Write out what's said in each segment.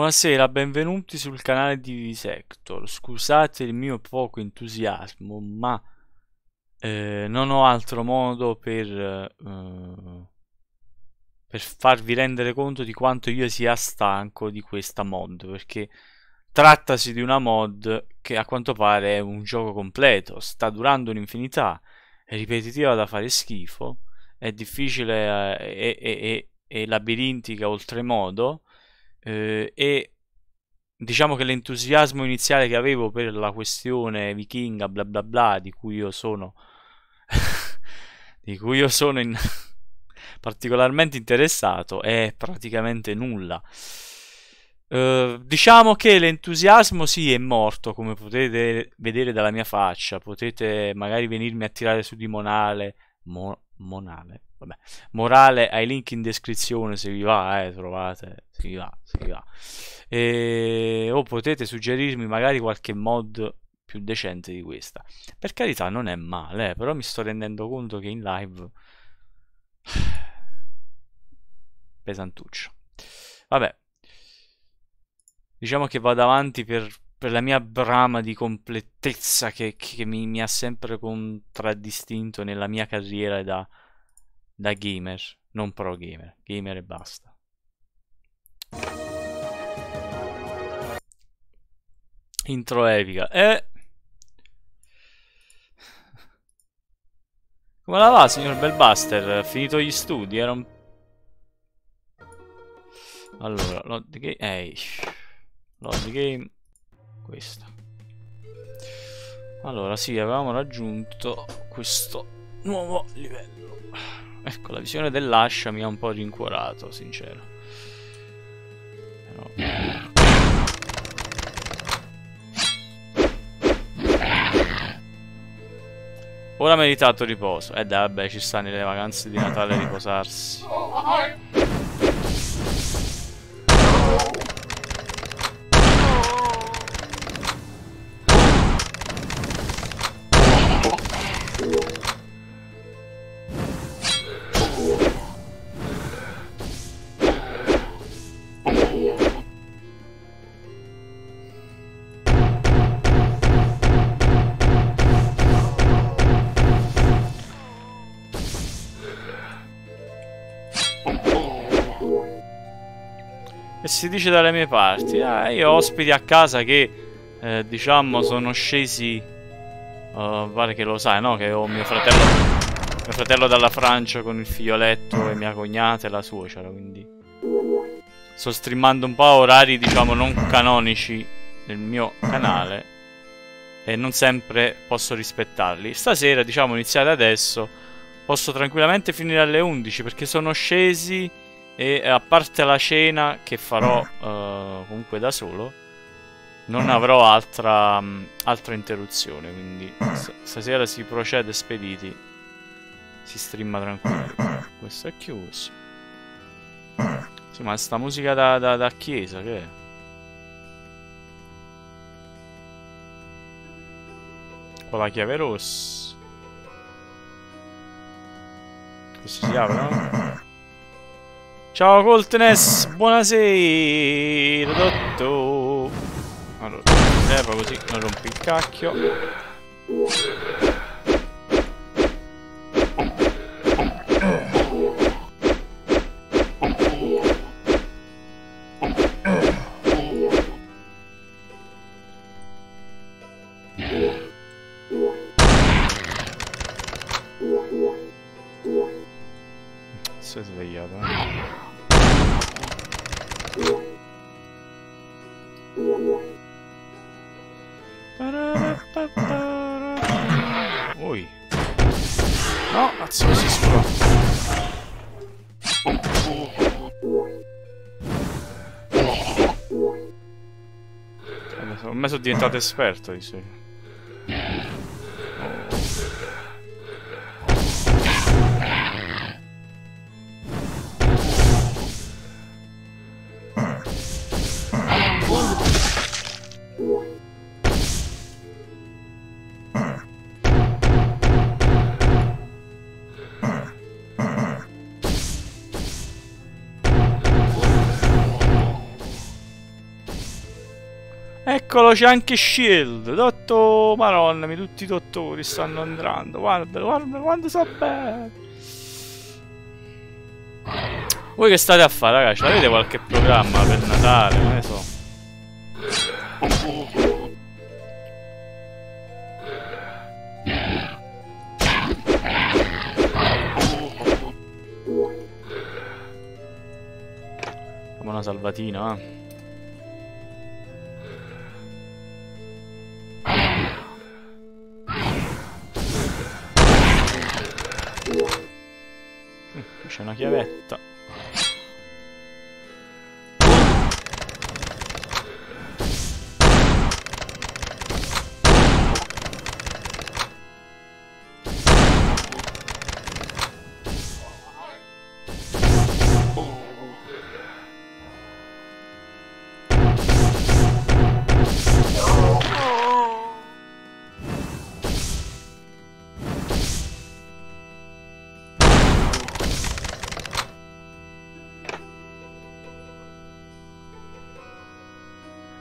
Buonasera, benvenuti sul canale di Vivisector. Scusate il mio poco entusiasmo, ma eh, non ho altro modo per, eh, per farvi rendere conto di quanto io sia stanco di questa mod, perché trattasi di una mod che a quanto pare è un gioco completo, sta durando un'infinità, è ripetitiva da fare schifo, è difficile eh, e labirintica oltremodo eh, e diciamo che l'entusiasmo iniziale che avevo per la questione vichinga bla bla bla di cui io sono di cui io sono in particolarmente interessato è praticamente nulla. Uh, diciamo che l'entusiasmo sì è morto come potete vedere dalla mia faccia. Potete magari venirmi a tirare su di Monale Mo Monale Vabbè. Morale ai link in descrizione se vi va, eh, trovate, se vi va, se vi va. E... O potete suggerirmi magari qualche mod più decente di questa. Per carità, non è male, eh, però mi sto rendendo conto che in live pesantuccio. Vabbè. Diciamo che vado avanti per, per la mia brama di completezza che, che mi, mi ha sempre contraddistinto nella mia carriera da da gamer, non pro gamer, gamer e basta. Intro epica. E... Come la va, signor Bellbuster? Finito gli studi? Era un... Allora, load game... Ehi. Load game... Questo. Allora, sì, avevamo raggiunto questo nuovo livello. Ecco, la visione dell'ascia mi ha un po' rincuorato, sincero. Però... Ora meritato riposo. Eh dai, vabbè, ci sta nelle vacanze di Natale riposarsi. Si dice dalle mie parti? Ah, io ho ospiti a casa che, eh, diciamo, sono scesi... Uh, pare che lo sai, no? Che ho mio fratello... Mio fratello dalla Francia con il figlioletto e mia cognata e la suocera, quindi... Sto streamando un po' a orari, diciamo, non canonici nel mio canale. E non sempre posso rispettarli. Stasera, diciamo, iniziate adesso, posso tranquillamente finire alle 11 perché sono scesi e a parte la cena che farò uh, comunque da solo, non avrò altra, um, altra interruzione. Quindi stasera si procede spediti. Si streama tranquillo. Questo è chiuso. Sì, ma sta musica da, da, da chiesa che è? Con la chiave rossa. Questo si apre, no? Ciao Coltness, buonasera dottor. Allora, leva così non rompi il cacchio. Ormai sono diventato esperto di c'è anche Shield. Dottor, madonna, tutti i dottori stanno entrando. Guarda, guarda, quanto so bene. Voi che state a fare, ragazzi? Avete qualche programma per Natale? Non ne so. Facciamo una salvatina, eh. C'è una chiavetta.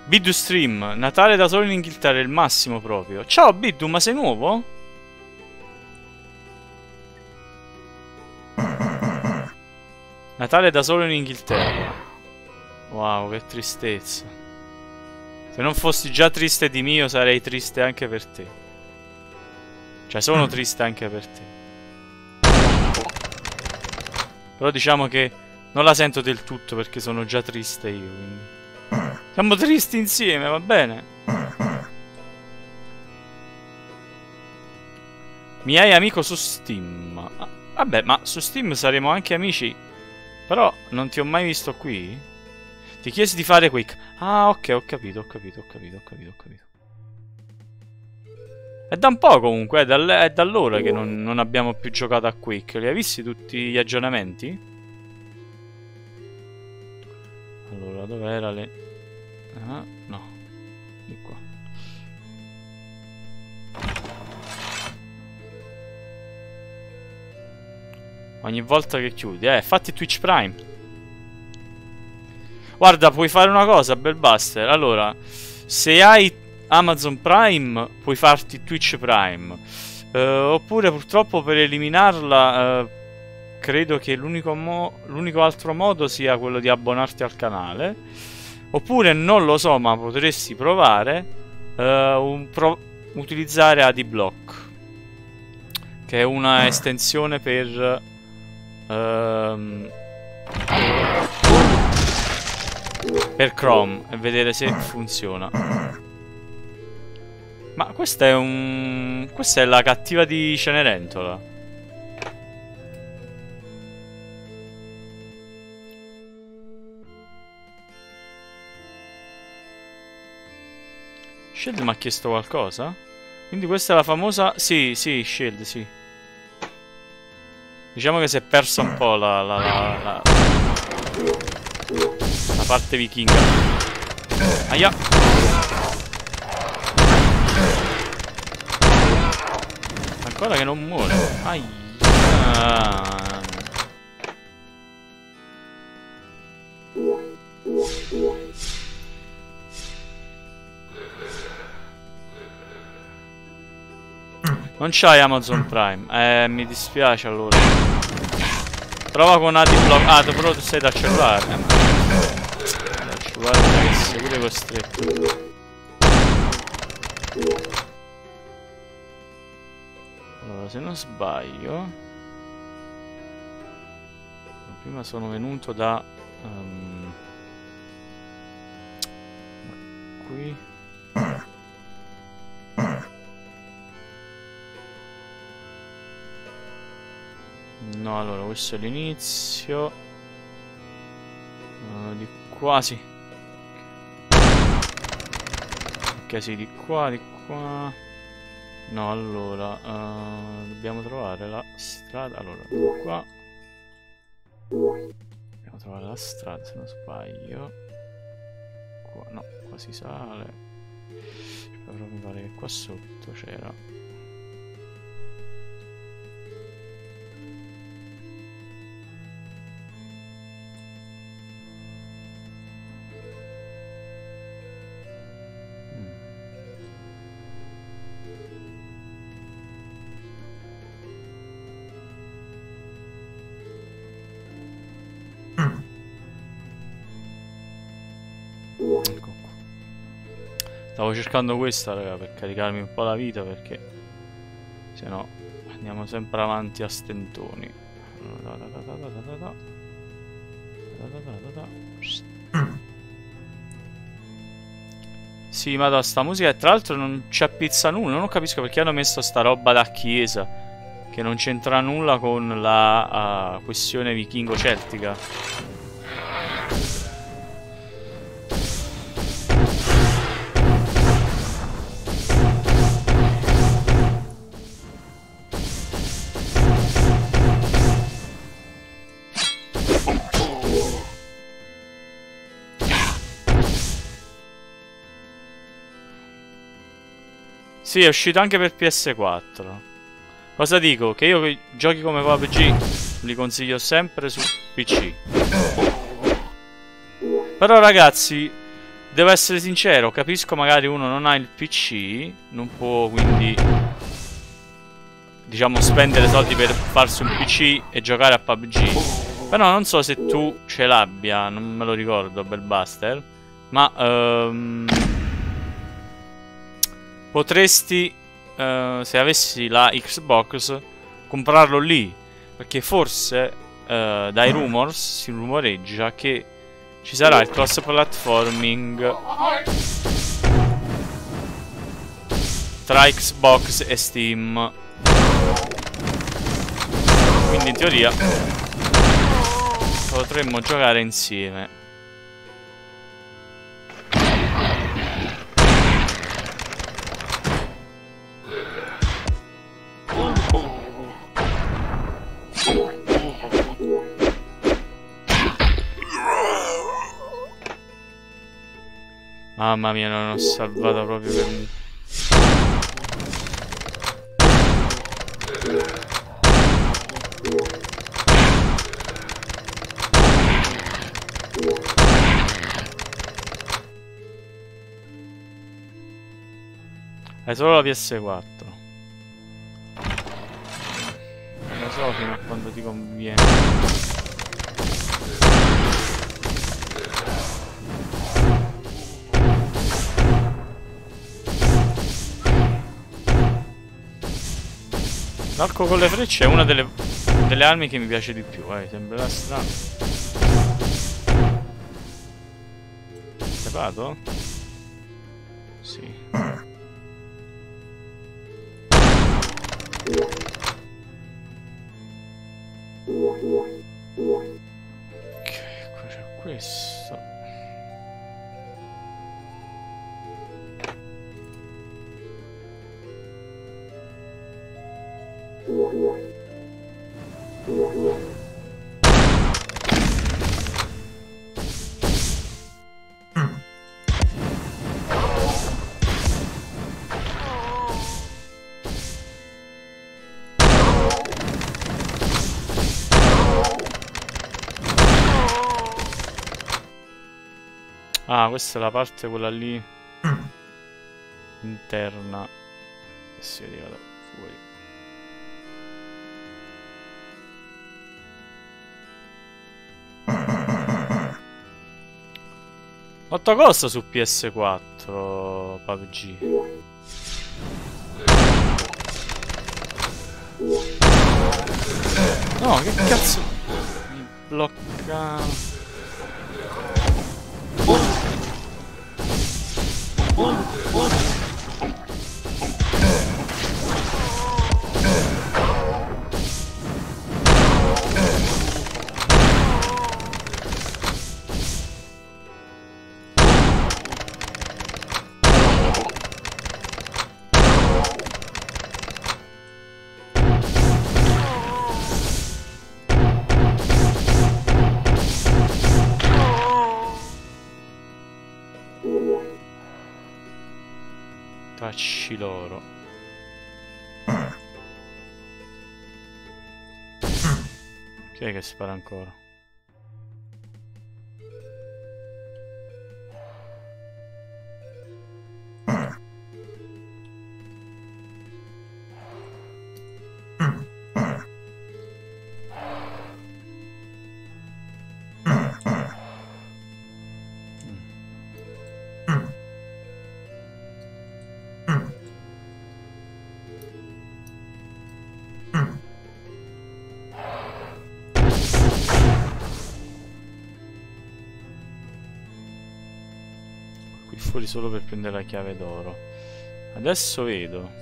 Biddu Stream, Natale da solo in Inghilterra è il massimo proprio. Ciao Biddu, ma sei nuovo? Natale da solo in Inghilterra. Wow, che tristezza. Se non fossi già triste di mio, sarei triste anche per te. Cioè, sono triste anche per te. Però diciamo che non la sento del tutto perché sono già triste io, quindi... Siamo tristi insieme, va bene. Mi hai amico su Steam. Ah, vabbè, ma su Steam saremo anche amici. Però non ti ho mai visto qui. Ti chiesi di fare quick. Ah, ok, ho capito, ho capito, ho capito, ho capito, ho capito. È da un po' comunque, è, da, è da allora che non, non abbiamo più giocato a Quick. Li hai visti tutti gli aggiornamenti? Allora, dov'era le... Ah, no. Di qua. Ogni volta che chiudi. Eh, fatti Twitch Prime. Guarda, puoi fare una cosa, Bellbuster. Allora, se hai Amazon Prime, puoi farti Twitch Prime. Uh, oppure, purtroppo, per eliminarla... Uh, credo che l'unico altro modo sia quello di abbonarti al canale. Oppure non lo so, ma potresti provare uh, pro utilizzare AdiBlock che è una estensione per uh, per Chrome e vedere se funziona. Ma questa è un questa è la cattiva di Cenerentola. Shield mi ha chiesto qualcosa? Quindi questa è la famosa... Sì, sì, Shield, sì. Diciamo che si è persa un po' la... La, la, la... la parte vichinga. Aia! Ancora che non muore. Aia! Non c'hai Amazon Prime. Eh, mi dispiace allora. Prova con AdiBlock. Ah, però tu sei da cellulare. Eh, da cellulare che sei pure costretto. Allora, se non sbaglio... Prima sono venuto da... Um, qui... No, allora, questo è l'inizio. Uh, di qua, sì. Ok, sì, di qua, di qua. No, allora, uh, dobbiamo trovare la strada. Allora, di qua. Dobbiamo trovare la strada, se non sbaglio. Qua, no, qua si sale. Però mi pare che qua sotto c'era. Stavo cercando questa, raga, per caricarmi un po' la vita perché se no andiamo sempre avanti a stentoni. Sì, ma da sta musica, tra l'altro non c'è pizza nulla, non capisco perché hanno messo sta roba da chiesa, che non c'entra nulla con la uh, questione vichingo-celtica. Sì, è uscito anche per PS4. Cosa dico? Che io giochi come PUBG li consiglio sempre su PC. Però ragazzi, devo essere sincero, capisco magari uno non ha il PC, non può quindi diciamo spendere soldi per farsi un PC e giocare a PUBG. Però non so se tu ce l'abbia, non me lo ricordo, Bellbuster, ma um, potresti, uh, se avessi la Xbox, comprarlo lì. Perché forse uh, dai rumors si rumoreggia che ci sarà il cross platforming tra Xbox e Steam. Quindi in teoria potremmo giocare insieme. Mamma mia, non ho salvato proprio per... Hai solo la PS4 Non so fino a quando ti conviene L'arco con le frecce è una delle, delle armi che mi piace di più, eh, sembrerà strano. Se vado? Sì. Ah, questa è la parte quella lì. Interna. Che si vedeva da fuori. Quanto costa su PS4 PUBG? No, che cazzo? Mi blocca... Vamos, vamos. Che spara ancora? Fuori solo per prendere la chiave d'oro. Adesso vedo.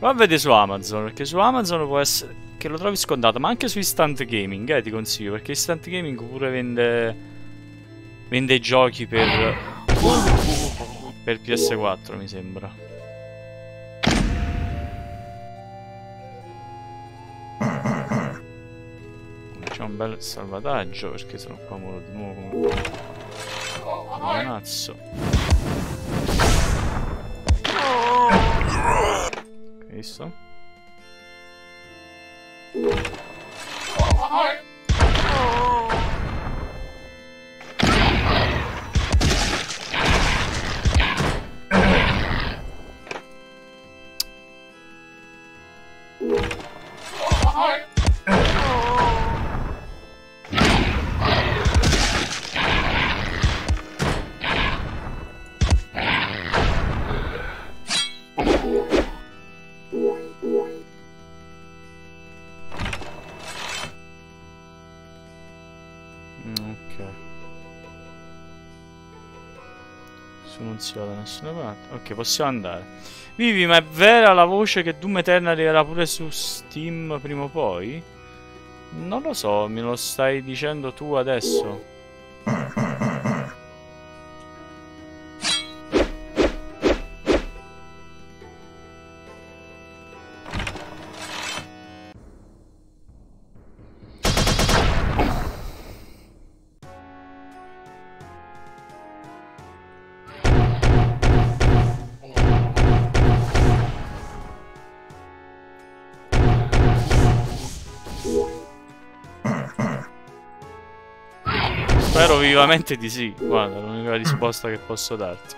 A vedere su Amazon, perché su Amazon può essere che lo trovi scontato, ma anche su Instant Gaming, eh, ti consiglio, perché Instant Gaming pure vende vende giochi per per PS4, mi sembra. Facciamo un bel salvataggio perché sono qua molo di nuovo mazzo. Questo. Va da nessuna parte. Ok, possiamo andare. Vivi, ma è vera la voce che Doom Eternal arriverà pure su Steam prima o poi? Non lo so, me lo stai dicendo tu adesso. Vivamente di sì. Guarda, l'unica risposta che posso darti.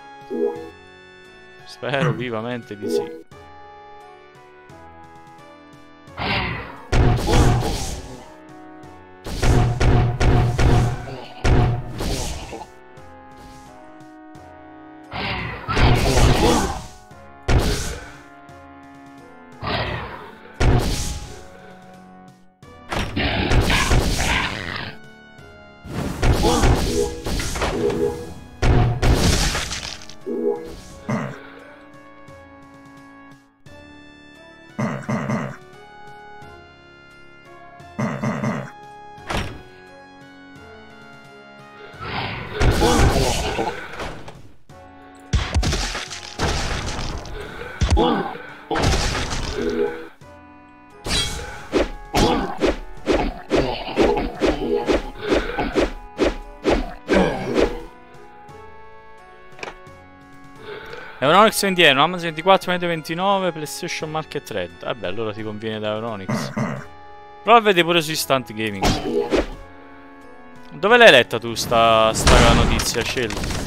Spero vivamente di sì. Euronix 21, Amazon 24, Medio 29, PlayStation Market Red. Vabbè, allora ti conviene da Euronix. Prova a vedere pure su Instant Gaming. Dove l'hai letta tu sta, sta notizia, Scelta?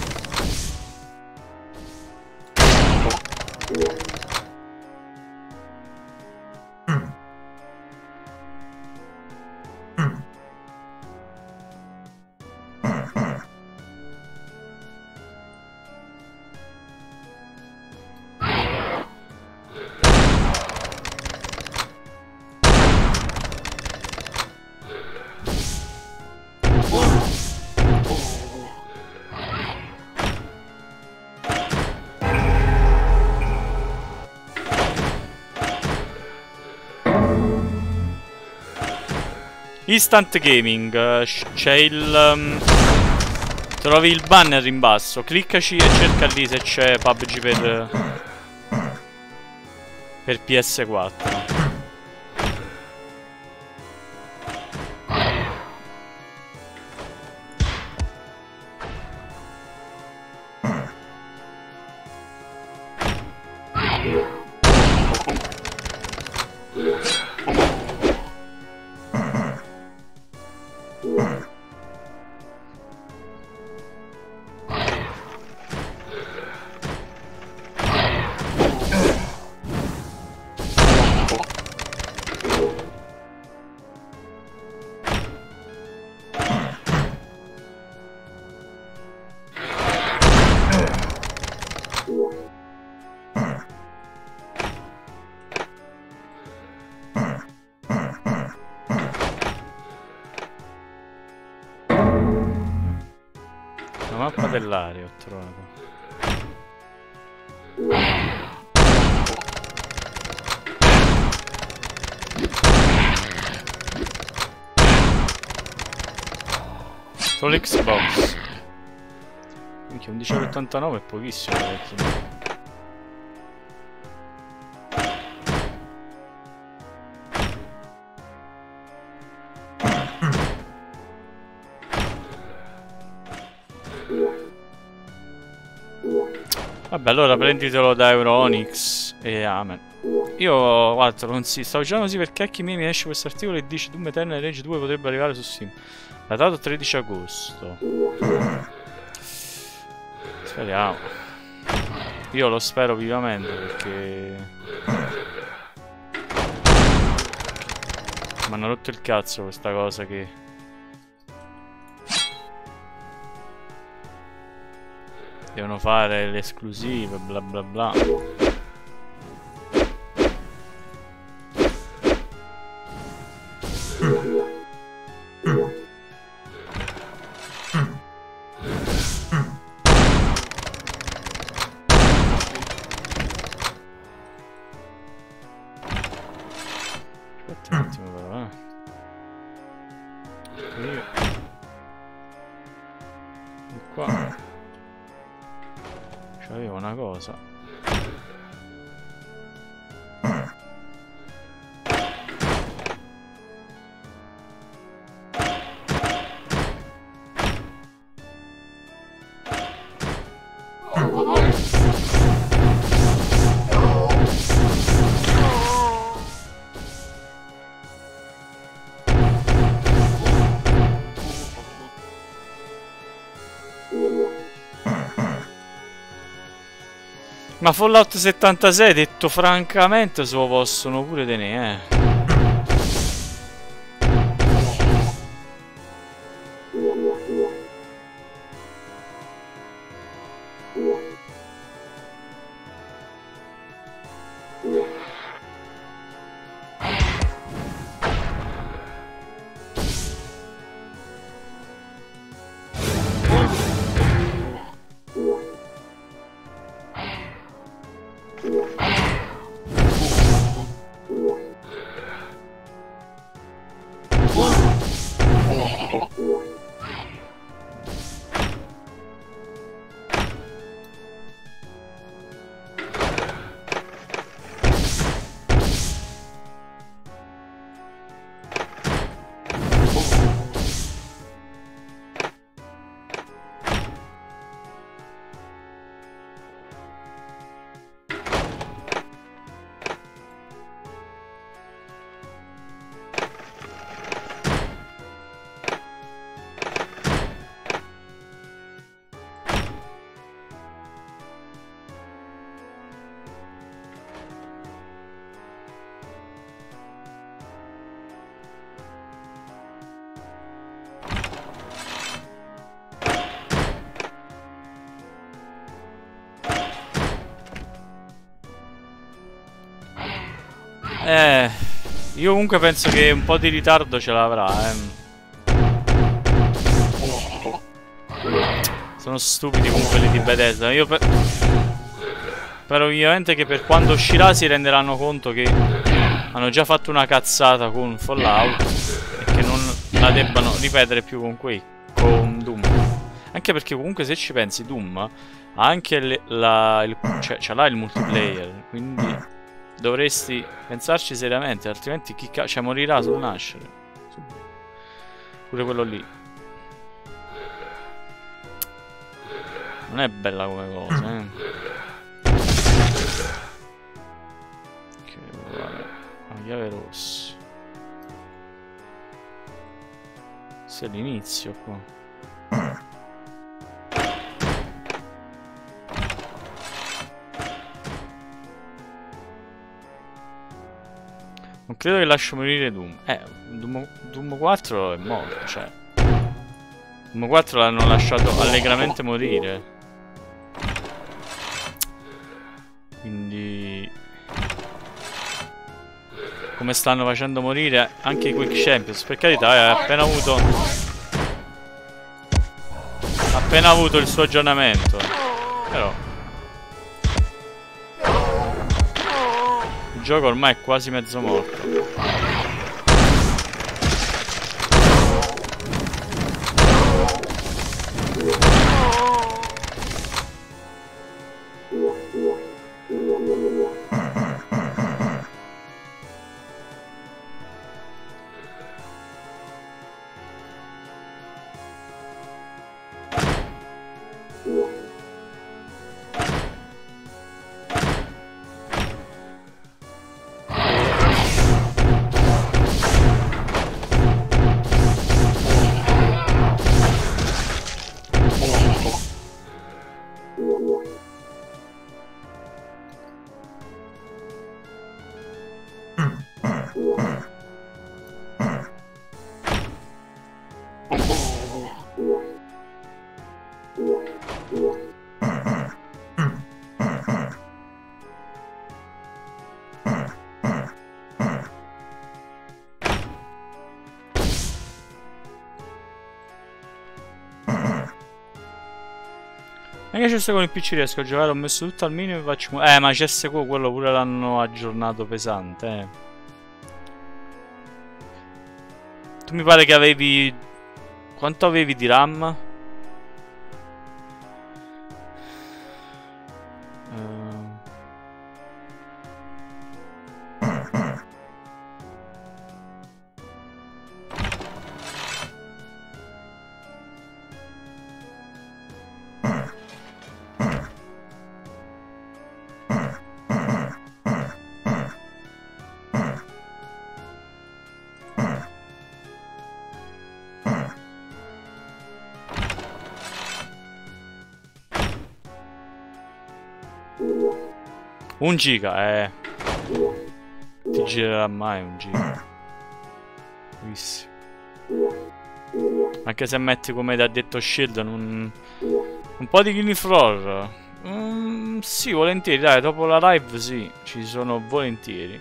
Instant Gaming, c'è il... Um, trovi il banner in basso, cliccaci e cerca lì se c'è PUBG per... Per PS4. Solo Xbox. Minchia, 11,89 è pochissimo, ragazzi. Vabbè, allora prenditelo da Euronix e amen. Io, guarda, non si... Stavo dicendo così perché chi mi esce questo articolo e dice Doom Eternal Rage 2 potrebbe arrivare su Steam. Datato 13 agosto. Speriamo. Io lo spero vivamente perché... Mi hanno rotto il cazzo questa cosa che... Devono fare le esclusive, bla bla bla. Ma Fallout 76, detto francamente, se lo possono pure tenere, eh. Eh, io comunque penso che un po' di ritardo ce l'avrà, eh. Sono stupidi comunque quelli di Bethesda. Io per... Spero ovviamente che per quando uscirà si renderanno conto che hanno già fatto una cazzata con Fallout e che non la debbano ripetere più con quei con Doom. Anche perché comunque se ci pensi Doom ha anche le, la, il, cioè, ce l'ha il multiplayer, quindi dovresti pensarci seriamente, altrimenti chi cazzo cioè morirà sul nascere. Pure quello lì. Non è bella come cosa, eh. La chiave rossa. Se l'inizio qua. Credo che lascio morire Doom. Eh, Doom, Doom 4 è morto, cioè. Doom 4 l'hanno lasciato allegramente morire. Quindi come stanno facendo morire anche i Quick Champions. Per carità, ha appena avuto... Ha appena avuto il suo aggiornamento. Però... gioco ormai è quasi mezzo morto. CSGO con il PC riesco a giocare, ho messo tutto al minimo e faccio... Eh, ma CSGO quello pure l'hanno aggiornato pesante, eh. Tu mi pare che avevi... Quanto avevi di RAM? Un giga, eh. Ti girerà mai un giga. Anche se metti come ti ha detto Shield un, un po' di Guinea Floor. Mm, sì, volentieri, dai, dopo la live sì, ci sono volentieri.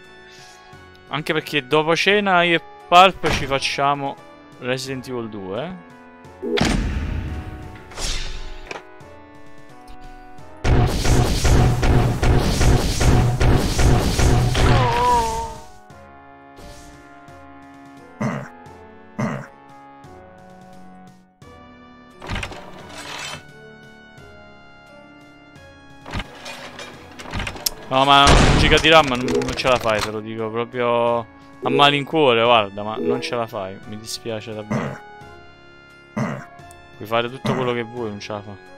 Anche perché dopo cena io e Pulp ci facciamo Resident Evil 2. No, ma un giga di RAM non, non ce la fai, te lo dico proprio a malincuore, guarda, ma non ce la fai. Mi dispiace davvero. Puoi fare tutto quello che vuoi, non ce la fa.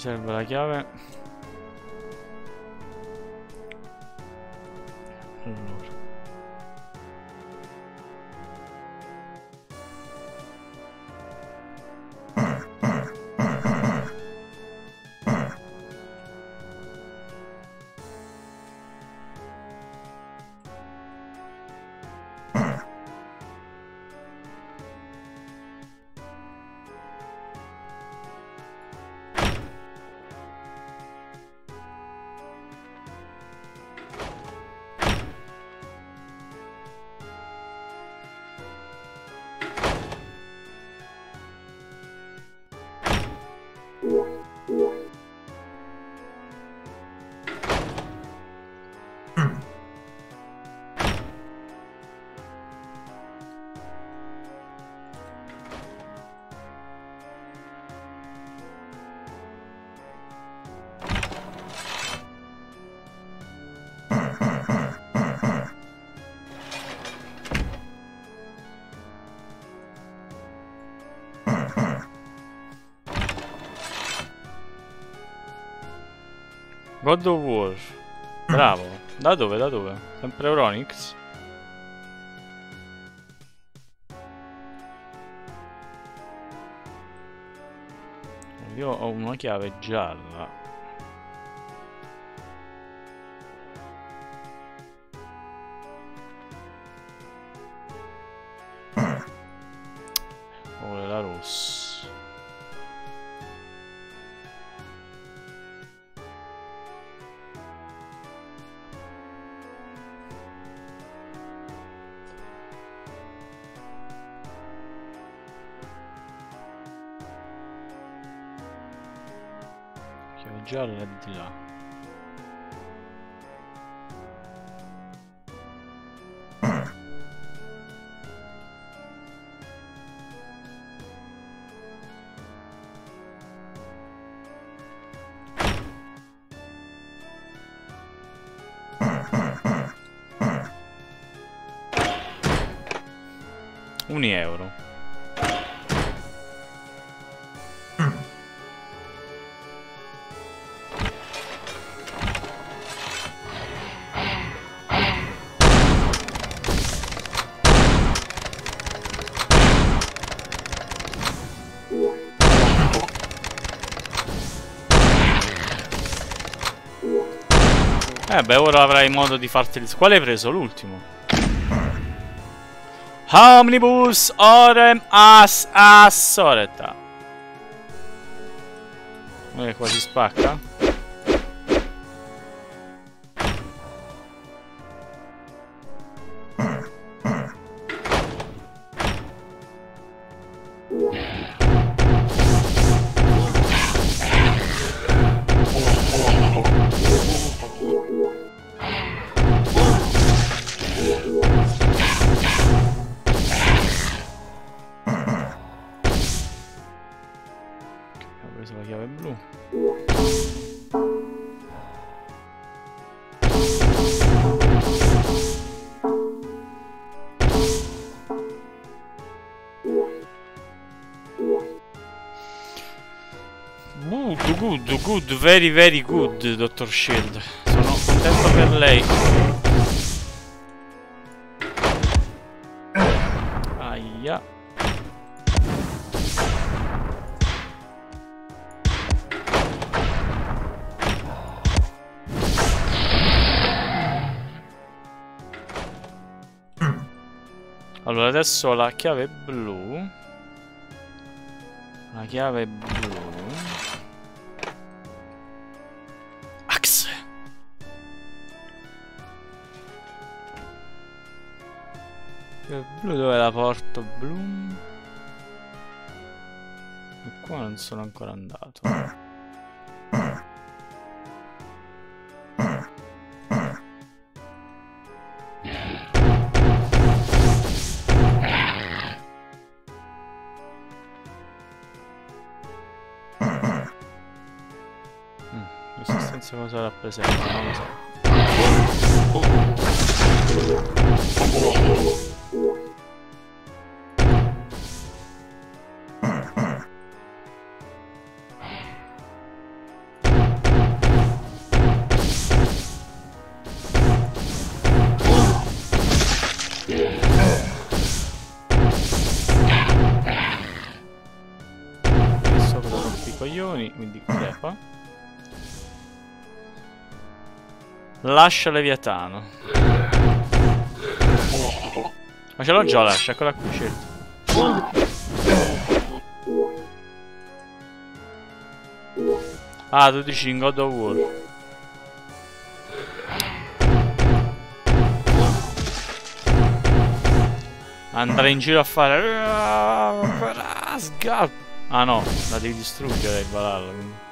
Serve la chiave God of War. Bravo. Da dove? Da dove? Sempre Euronix? Io ho una chiave gialla. Eh beh, ora avrai modo di farti. Quale hai preso? L'ultimo. Omnibus orem as assoreta. Eh, qua si spacca. Good, very, very good, Dottor Shield. Sono contento per lei. Aia. Allora adesso la chiave blu La chiave blu Chiave blu dove la porto blu E qua non sono ancora andato Resistenza cosa rappresenta? Non lo so. Lascia Leviatano. Ma ce l'ho già, lascia, eccola qui, scelta. Ah, tu dici in God of War. Andare in giro a fare... Ah no, la devi distruggere il Valhalla, quindi...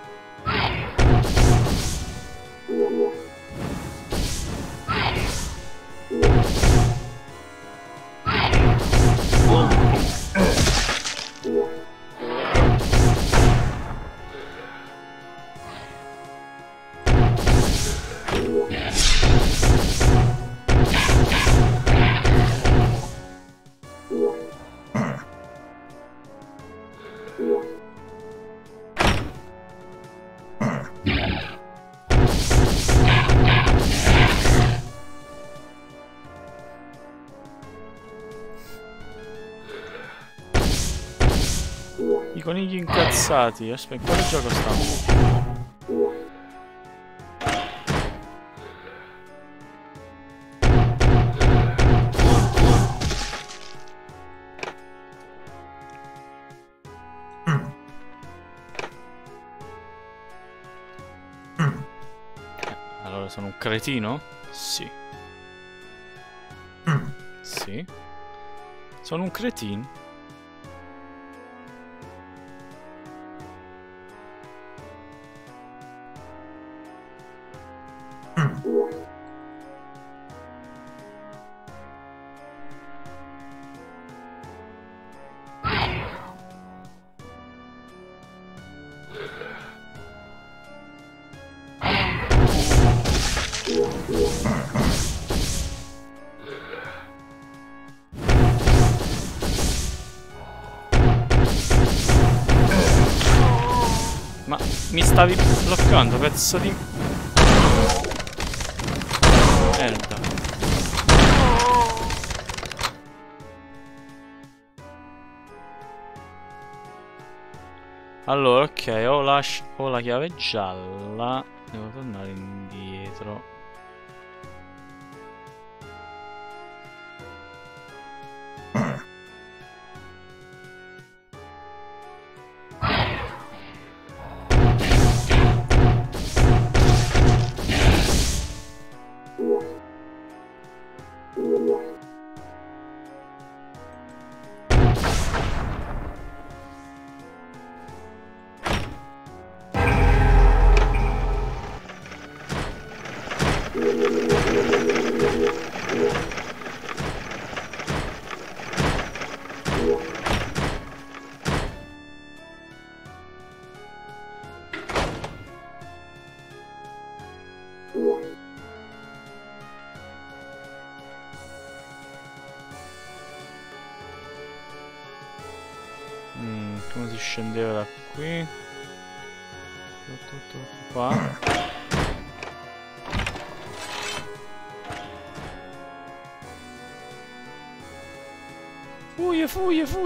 incazzati. Aspetta, quale gioco sta? Allora, sono un cretino? Sì. Sì. Sono un cretino? Pezzo di... Merda. Allora, ok, ho ho la chiave gialla. Devo tornare indietro.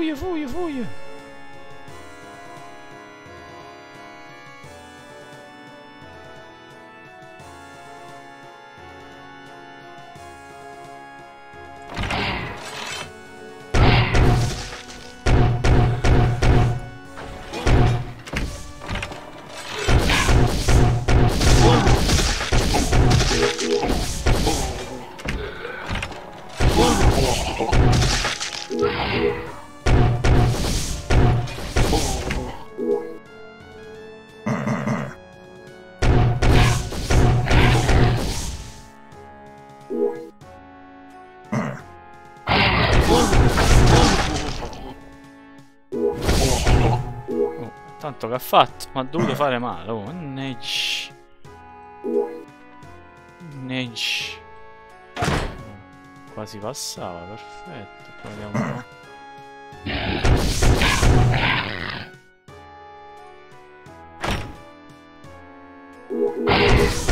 voel je, voel je, voel je. Tanto che ha fatto, ma ha dovuto fare male. Oh, mannaggia. Mannaggia. Quasi passava, perfetto. Poi vediamo un po'.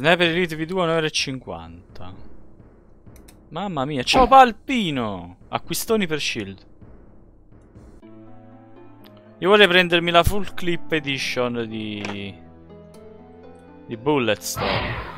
Sniper Elite V2 1,50€. Mamma mia, ciao Palpino! Acquistoni per shield. Io vorrei prendermi la full clip edition di... Di Bulletstorm.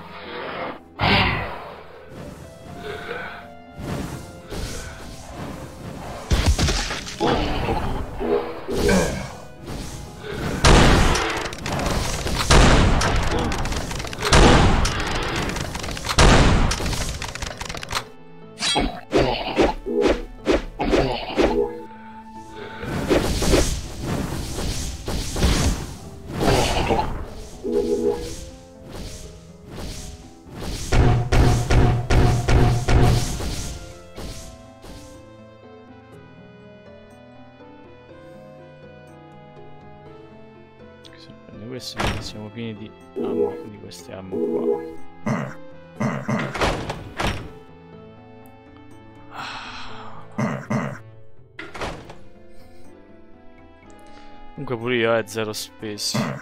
Comunque pure io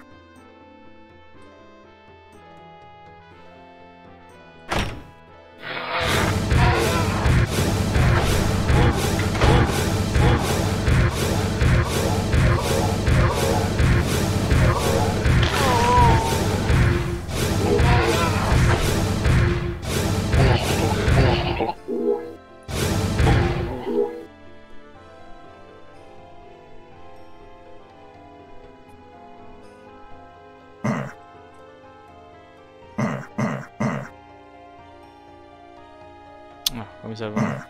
zero spesi. servono.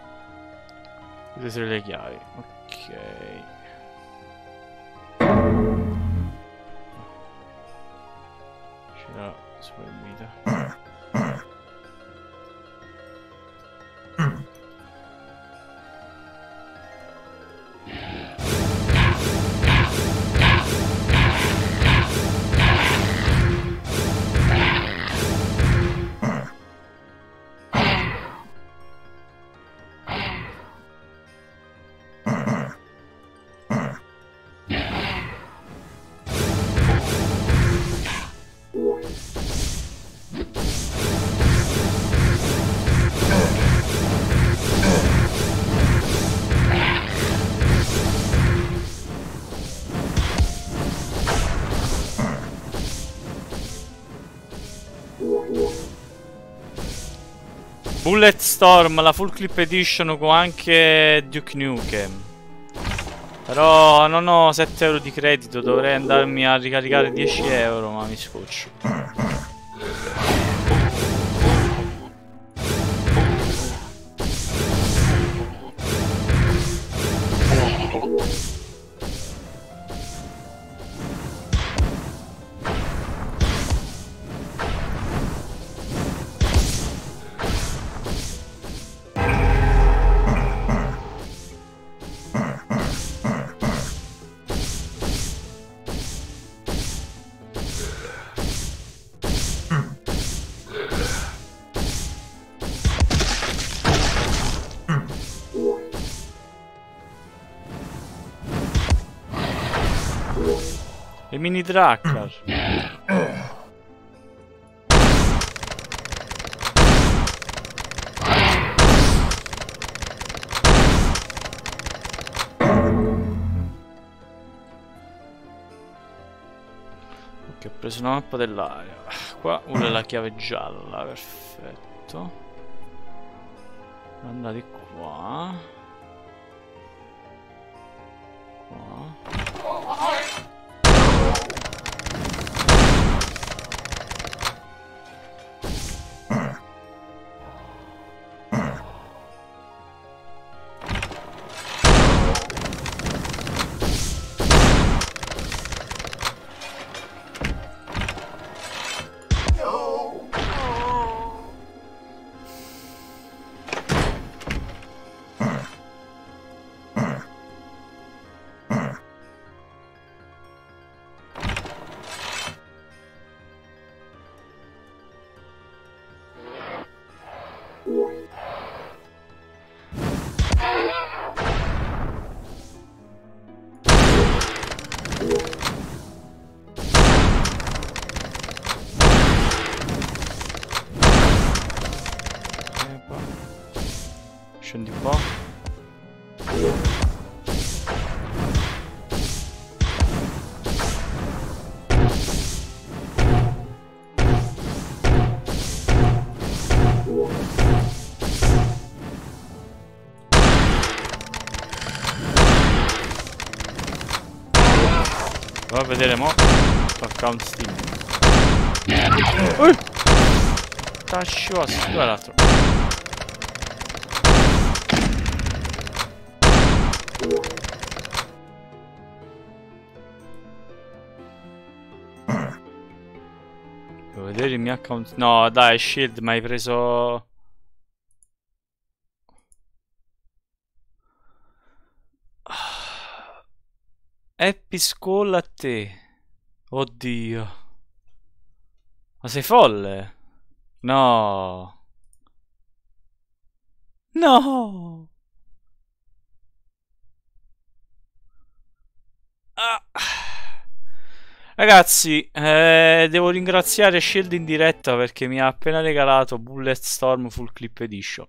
Queste le chiavi. Ok. C'era super Bulletstorm, la full clip edition con anche Duke Nukem. Però non ho 7 euro di credito, dovrei andarmi a ricaricare 10 euro, ma mi scoccio. Tracker. Ok, ho preso una mappa dell'aria. Qua una la chiave gialla, perfetto. Andate. Qua. Vedere mo account Steam. Uh! Tascio, dove l'altro? vedere il mio account. No, dai, Shield, ma hai preso... School a te. Oddio. Ma sei folle? No. No. Ah. Ragazzi, eh, devo ringraziare Shield in diretta perché mi ha appena regalato Bulletstorm Full Clip Edition.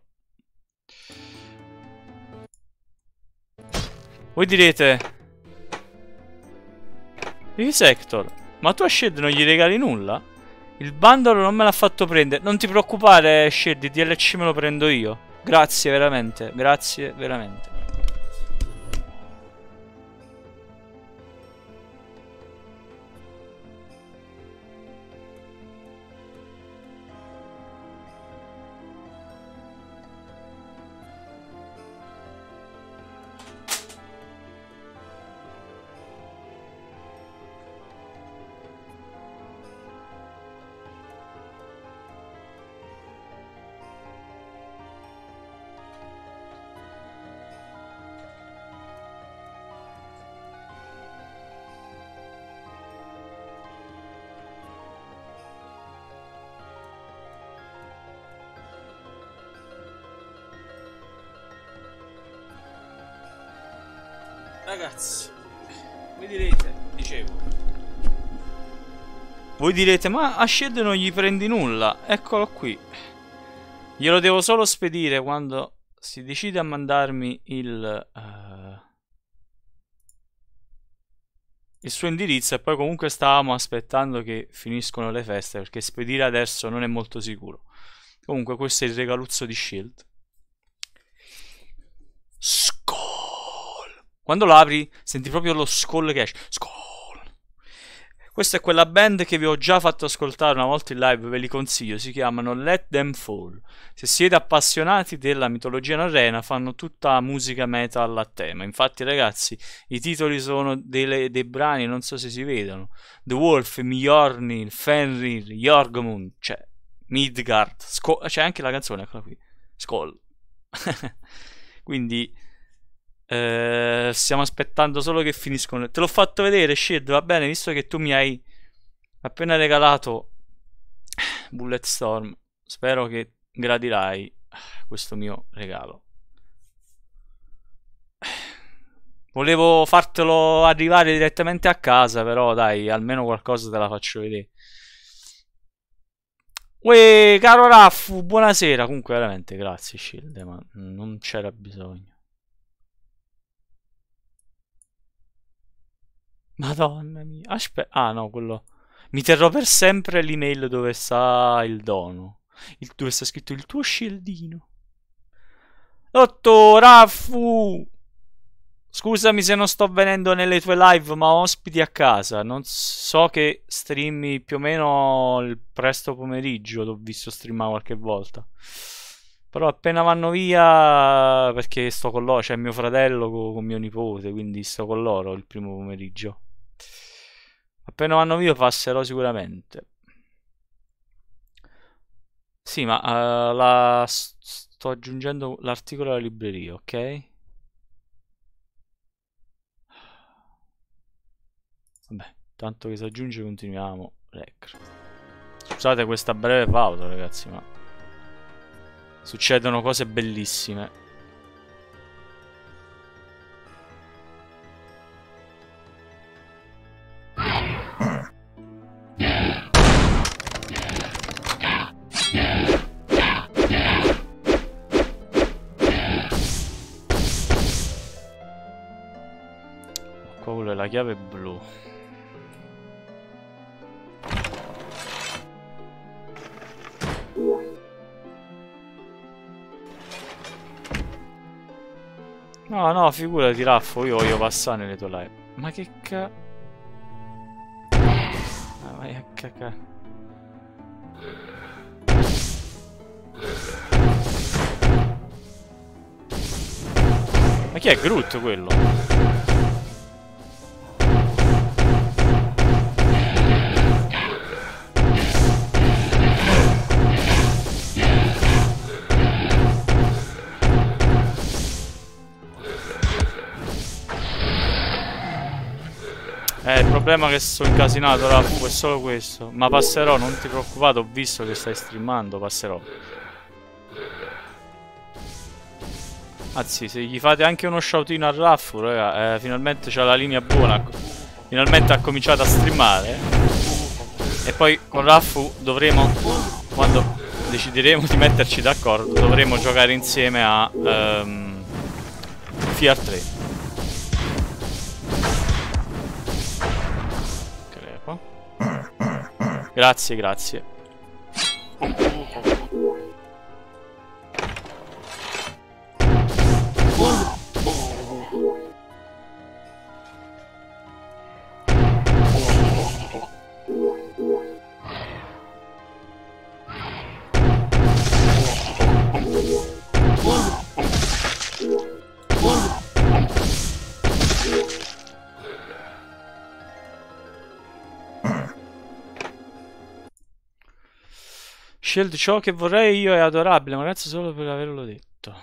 Voi direte... Sector, ma tu a Shield non gli regali nulla? Il bundle non me l'ha fatto prendere. Non ti preoccupare, Shield, il DLC me lo prendo io. Grazie veramente, grazie veramente. Voi direte, ma a Shed non gli prendi nulla. Eccolo qui. Glielo devo solo spedire quando si decide a mandarmi il... Uh, il suo indirizzo e poi comunque stavamo aspettando che finiscono le feste perché spedire adesso non è molto sicuro. Comunque questo è il regaluzzo di Shield. Quando lo apri, senti proprio lo skull che esce. Skull. Questa è quella band che vi ho già fatto ascoltare una volta in live, ve li consiglio, si chiamano Let Them Fall. Se siete appassionati della mitologia norrena, fanno tutta musica metal a tema. Infatti, ragazzi, i titoli sono delle, dei brani, non so se si vedono. The Wolf, Mjornir, Fenrir, Jorgmund, cioè Midgard, Sko- c'è anche la canzone, eccola qui. Skull. Quindi eh, stiamo aspettando solo che finiscono. Te l'ho fatto vedere, Shield, va bene, visto che tu mi hai appena regalato Bulletstorm. Spero che gradirai questo mio regalo. Volevo fartelo arrivare direttamente a casa, però dai, almeno qualcosa te la faccio vedere. Uè, caro Raffu, buonasera. Comunque, veramente, grazie, Shield, ma non c'era bisogno. Madonna mia. Aspetta. Ah, no, quello. Mi terrò per sempre l'email dove sta il dono. Il, dove sta scritto il tuo scildino. Otto, Raffu! Scusami se non sto venendo nelle tue live, ma ospiti a casa. Non so che streami più o meno il presto pomeriggio. L'ho visto streamare qualche volta. Però appena vanno via, perché sto con loro, c'è mio fratello con, con mio nipote, quindi sto con loro il primo pomeriggio. Appena vanno via passerò sicuramente. Sì, ma uh, la... sto aggiungendo l'articolo alla libreria, ok? Vabbè, tanto che si aggiunge continuiamo. Rec. Scusate questa breve pausa, ragazzi, ma succedono cose bellissime. La chiave blu. No, no, figurati Raffo, io voglio passare nelle tue live. Ma che ca... Ah, vai a cacà. Ma chi è Groot quello? Eh, il problema è che sono incasinato, Raffu, è solo questo. Ma passerò, non ti preoccupare, ho visto che stai streamando, passerò. Anzi, se gli fate anche uno shoutino a Raffu, raga, eh, finalmente c'ha la linea buona. Finalmente ha cominciato a streamare. E poi con Raffu dovremo, quando decideremo di metterci d'accordo, dovremo giocare insieme a um, FIAR 3. Grazie, grazie. Shield ciò che vorrei io è adorabile, ma grazie solo per averlo detto.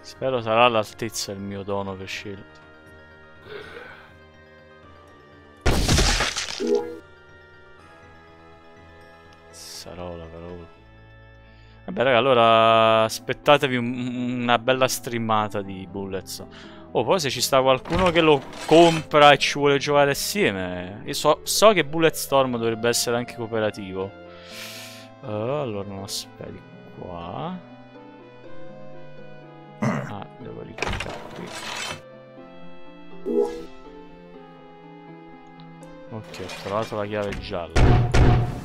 Spero sarà all'altezza il mio dono per Shield. Sarò la parola. Vabbè raga, allora aspettatevi un, una bella streamata di Bullets. Oh, poi se ci sta qualcuno che lo compra e ci vuole giocare assieme. Io so, so che Bulletstorm dovrebbe essere anche cooperativo. Uh, allora non aspetti qua. Ah, devo ricliccare qui. Ok, ho trovato la chiave gialla.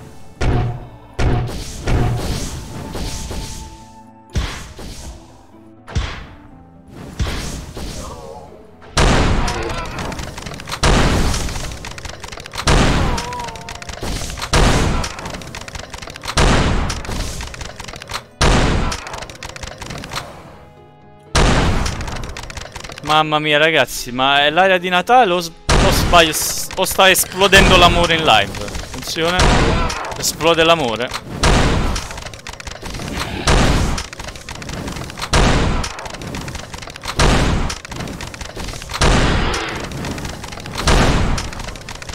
Mamma mia ragazzi, ma è l'area di Natale o, o sbaglio? O sta esplodendo l'amore in live? Attenzione. Esplode l'amore.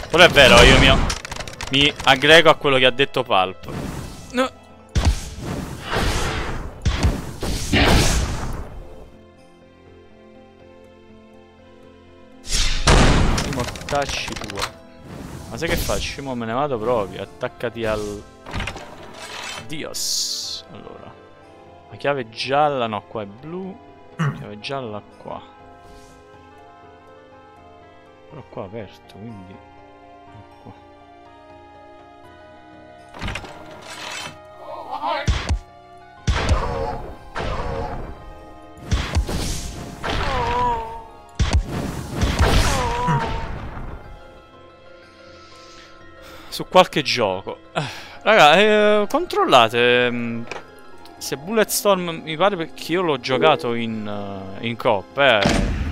Però è vero, io mi, mi aggrego a quello che ha detto Pulp. No. Mortacci tua. Ma sai che faccio? Mo me ne vado proprio. Attaccati al... Dios. Allora. La chiave gialla, no, qua è blu. La chiave gialla qua. Però qua è aperto, quindi... Qua. Su qualche gioco. Eh, raga, eh, controllate. Mm, se Bulletstorm mi pare perché io l'ho giocato in, uh, in coop, eh,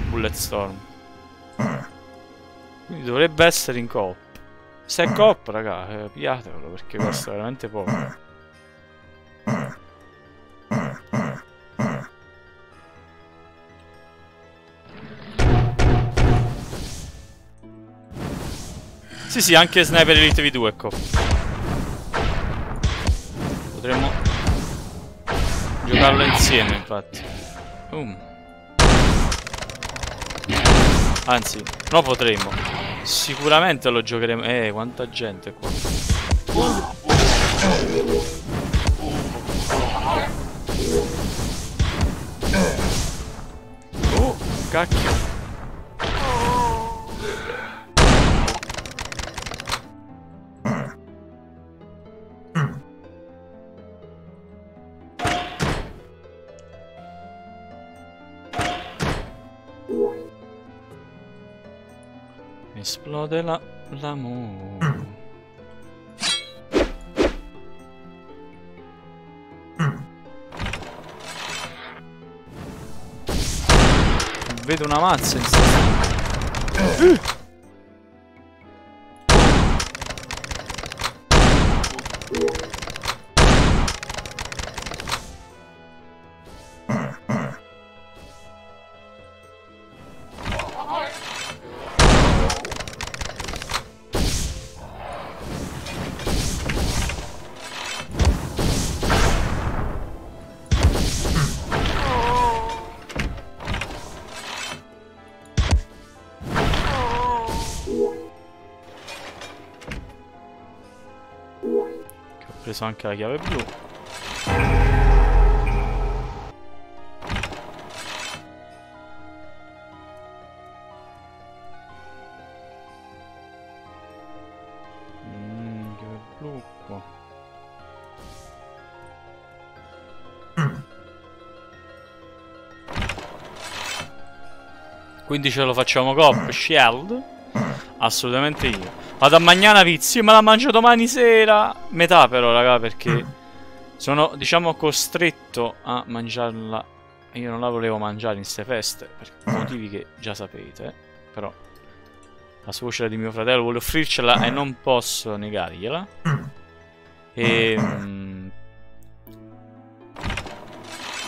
Bulletstorm. Quindi dovrebbe essere in coop. Se è coop, raga, eh, pigliatelo perché costa veramente poco. Sì, sì, anche Sniper Elite V2, ecco. Potremmo giocarlo insieme, infatti. Um. Anzi, no potremmo. Sicuramente lo giocheremo. Eh, quanta gente qua. Oh, cacchio. Esplode la l'amore. Vedo una mazza in uh. Preso anche la chiave blu. Mm. Quindi ce lo facciamo cop, shield. Assolutamente io. Vado a mangiare una pizza, io me la mangio domani sera. Metà però, raga, perché sono, diciamo, costretto a mangiarla. Io non la volevo mangiare in queste feste, per motivi che già sapete. Però la suocera di mio fratello vuole offrircela e non posso negargliela. E... mm,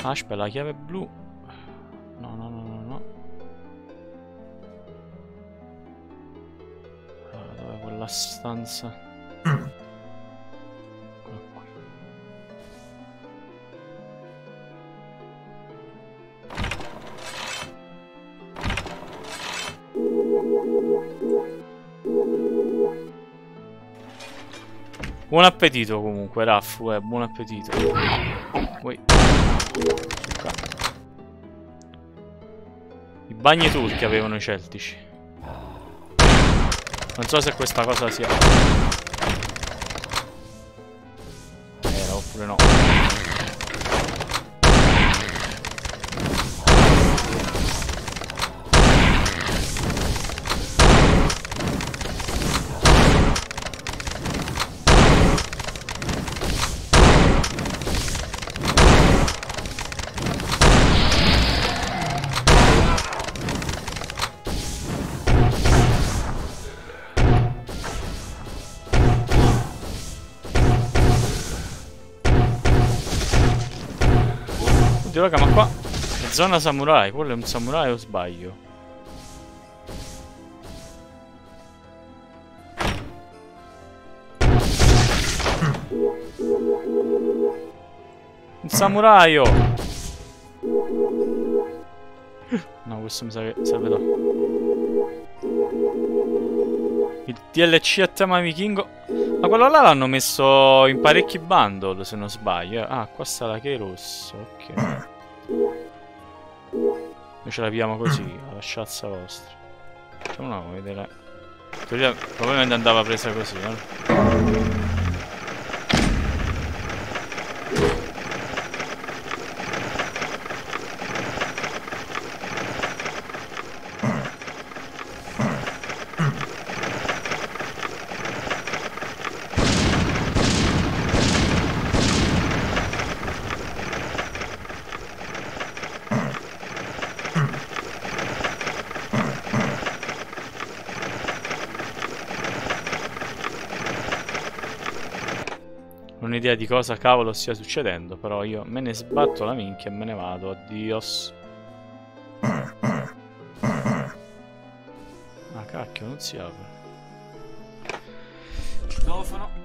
Ah, aspetta, la chiave blu. No, no, no, quella stanza? Eccola qui. Buon appetito comunque, Raffu, eh, buon appetito. Ui. I bagni turchi avevano i celtici. Non so se questa cosa sia... Oddio raga ma qua è zona samurai, quello è un samurai o sbaglio? Un samuraio! No, questo mi sa che serve da... Il DLC a tema vichingo... Ma quello là l'hanno messo in parecchi bundle, se non sbaglio. eh. Ah, qua sta la key rossa, ok. Noi ce la pigliamo così, alla sciazza vostra. Facciamo una vedere. Probabilmente andava presa così, eh. Idea di cosa cavolo stia succedendo, però io me ne sbatto la minchia e me ne vado. Addios. Ah, cacchio, non si apre. Citofono.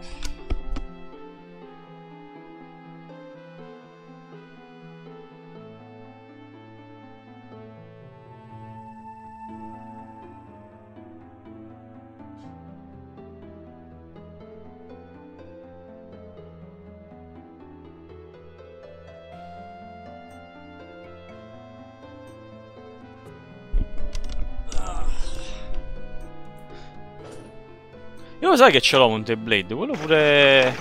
Io lo sai che ce l'ho Monte Blade, quello pure...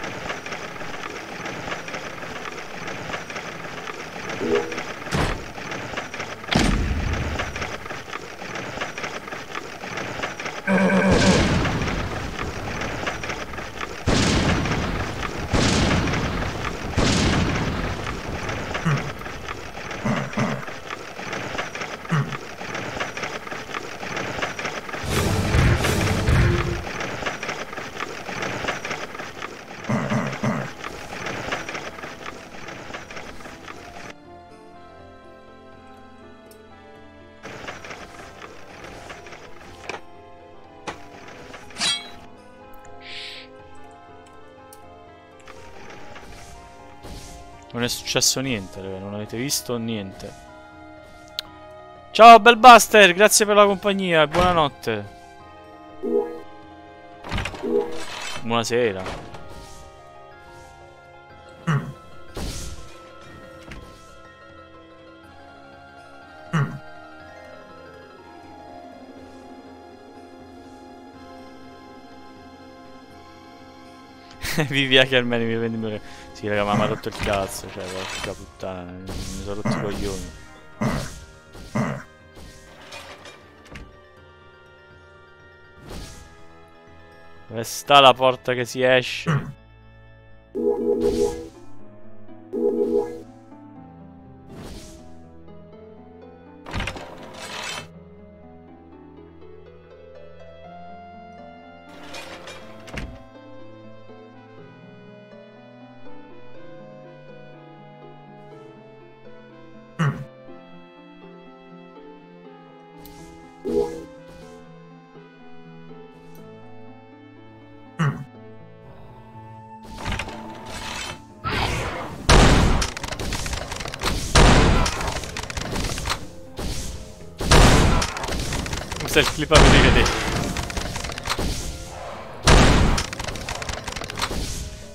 successo niente, non avete visto niente. Ciao Bellbuster, grazie per la compagnia, buonanotte. Buonasera. Vivi a Kermani mi prendi il Sì raga ma mi ha rotto il cazzo Cioè porca puttana Mi sono rotto i coglioni Dove sta la porta che si esce?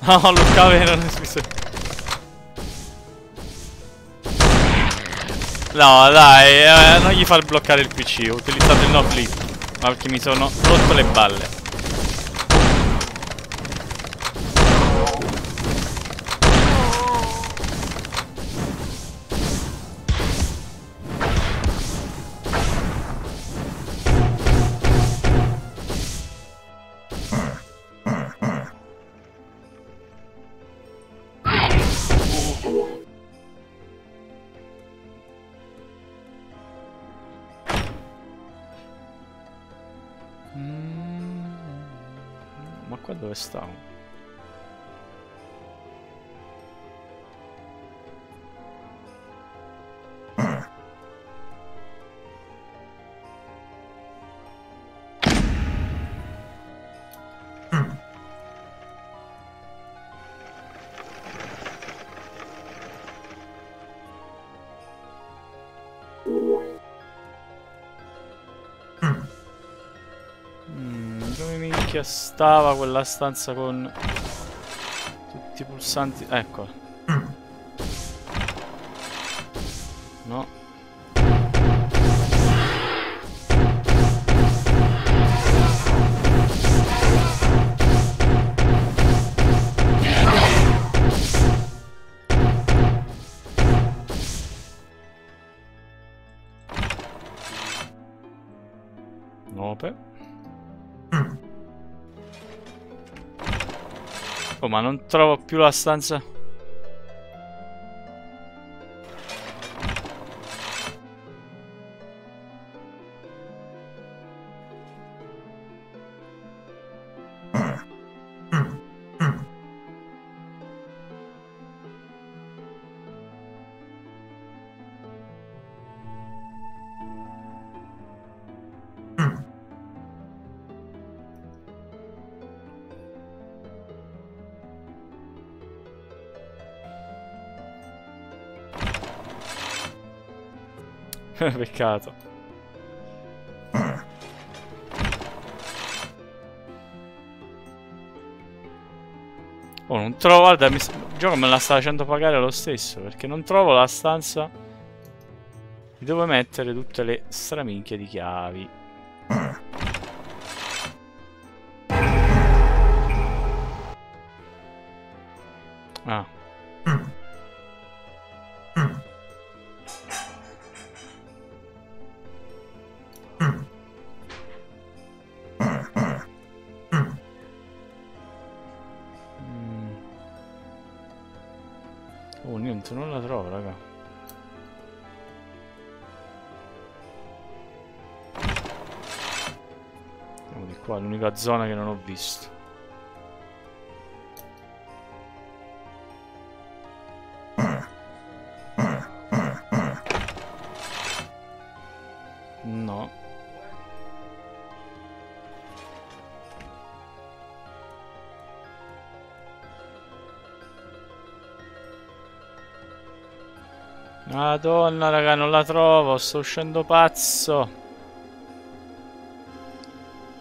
No, lo cave non è scusa. No, dai, eh, non gli far bloccare il PC, ho utilizzato il no flip. Ma perché mi sono rotto le balle. Stavo? Minchia stava quella stanza con tutti i pulsanti? Ecco. Ma non trovo più la stanza... Peccato. Oh, non trovo, guarda, mi, il gioco me la sta facendo pagare lo stesso, perché non trovo la stanza dove mettere tutte le straminchie di chiavi. Zona che non ho visto. Madonna raga non la trovo Sto uscendo pazzo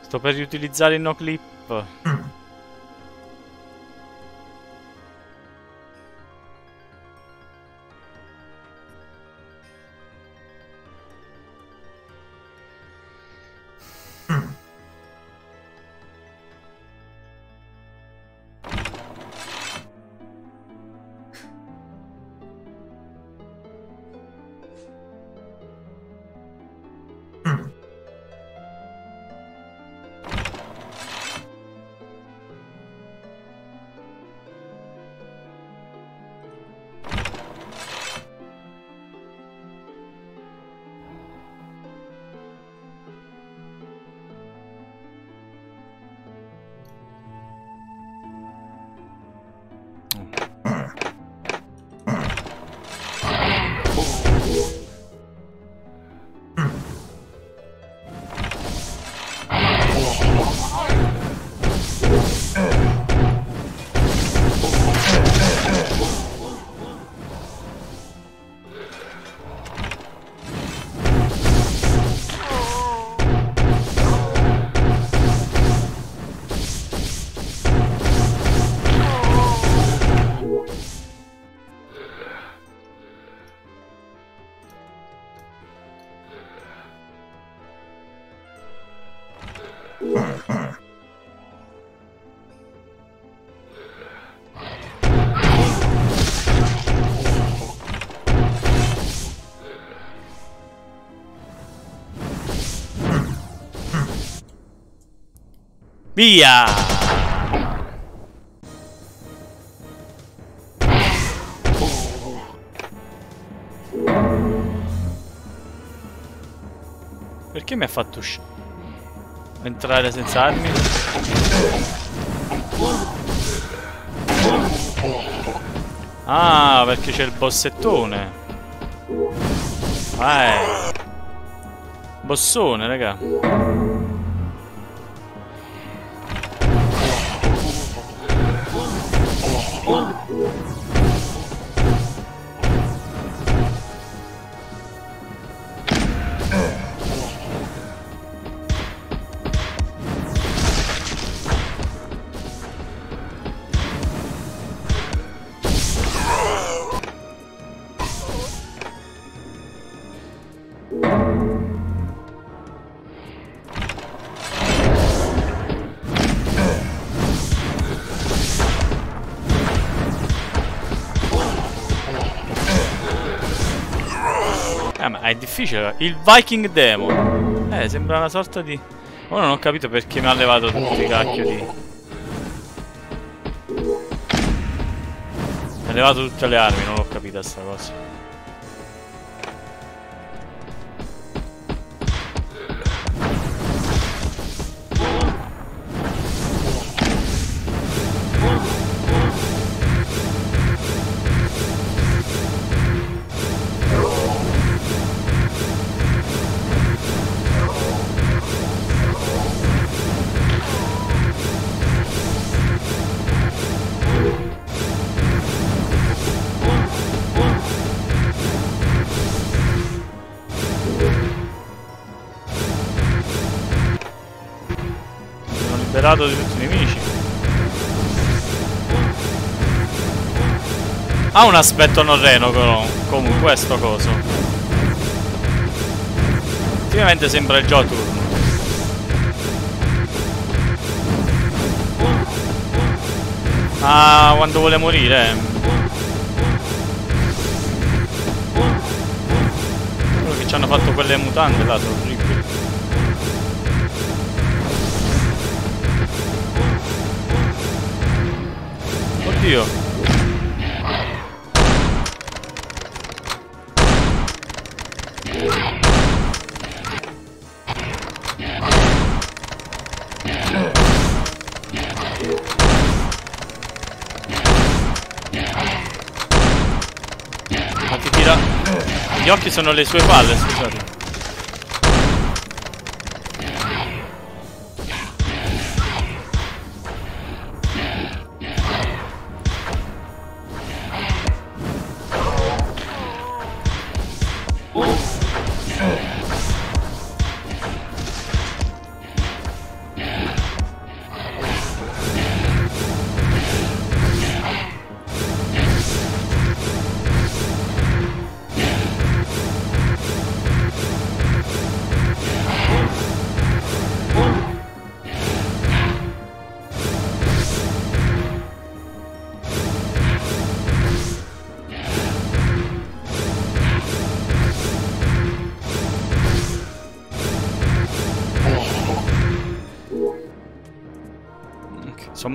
Sto per riutilizzare il no clip Via! Perché mi ha fatto uscire? Entrare senza armi? Ah, perché c'è il bossettone. Eh. Bossone, raga. Difficile. Il Viking Demon. Eh, sembra una sorta di... Ora non ho capito perché mi ha levato tutti i cacchio di... Mi ha levato tutte le armi, non ho capito sta cosa. Liberato di tutti i nemici. Ha un aspetto norreno però, comunque questo coso. Effettivamente sembra il Joturn. Ah, quando vuole morire. Quello che ci hanno fatto quelle mutande là, sono Oddio. Ma ti tira... Gli occhi sono le sue palle, scusate.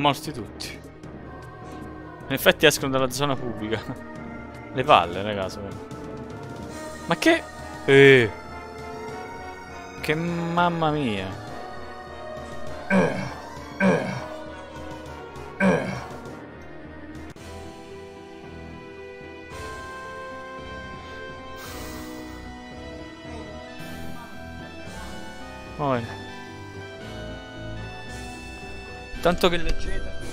Morti tutti. In effetti escono dalla zona pubblica. Le palle, ragazzi. Ma che... Eh. Che mamma mia. Tanto che leggete.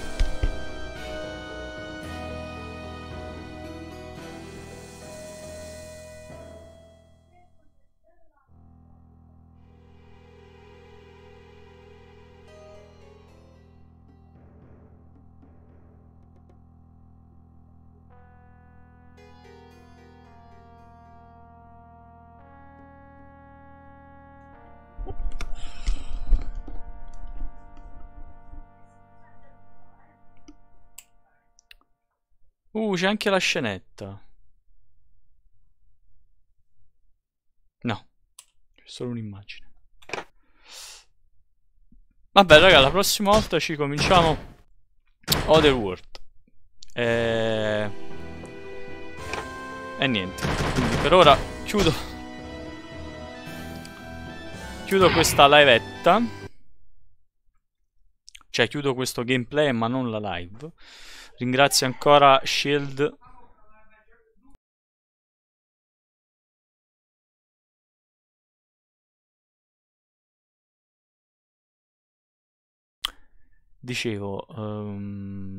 C'è anche la scenetta. No, c'è solo un'immagine. Vabbè, raga, la prossima volta ci cominciamo Other World. E... e niente. Quindi per ora chiudo. Chiudo questa livetta. Cioè, chiudo questo gameplay, ma non la live. Ringrazio ancora Shield. Dicevo, um,